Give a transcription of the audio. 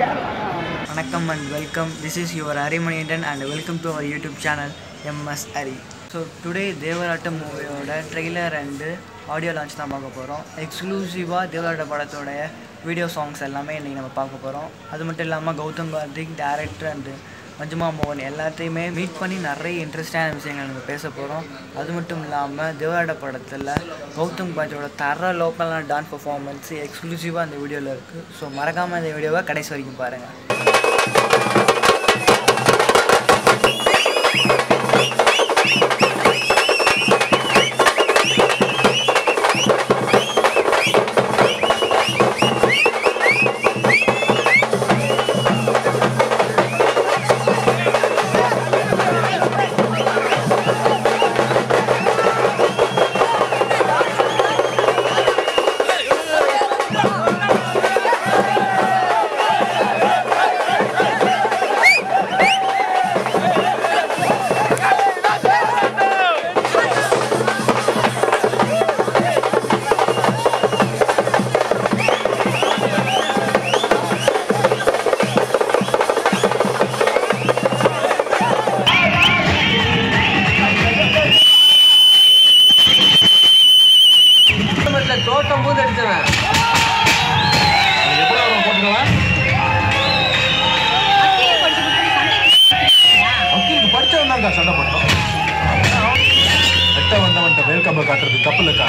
வணக்கம் and welcome this is your Arimaniyan and welcome to our YouTube channel MS Hari so today Devarattam மூவியோட trailer and audio launch தான் பார்க்க போகிறோம் எக்ஸ்க்ளூசிவாக தேவராட்ட படத்தோடைய வீடியோ சாங்ஸ் எல்லாமே இன்றைக்கி நம்ம பார்க்க போகிறோம் அது மட்டும் இல்லாமல் கௌதம் கார்த்திக் டேரக்டர் அண்டு மஞ்சுமா மோகன் எல்லாத்தையுமே மீட் பண்ணி நிறைய இன்ட்ரெஸ்டான விஷயங்கள் நம்ம பேச போகிறோம் அது மட்டும் இல்லாமல் தேவராட படத்தில் கௌதம் பாஜோட தர லோக்கலான டான்ஸ் பர்ஃபார்மன்ஸ் எக்ஸ்க்ளூசிவாக அந்த வீடியோவில் இருக்குது ஸோ மறக்காமல் இந்த வீடியோவை கடைசி வரைக்கும் பாருங்கள் தான் சண்டை போட்டோம். வெட்ட வந்தவன்ட்ட வேல்கம்பை காட்டுறது தப்பு இல்லைக்கா.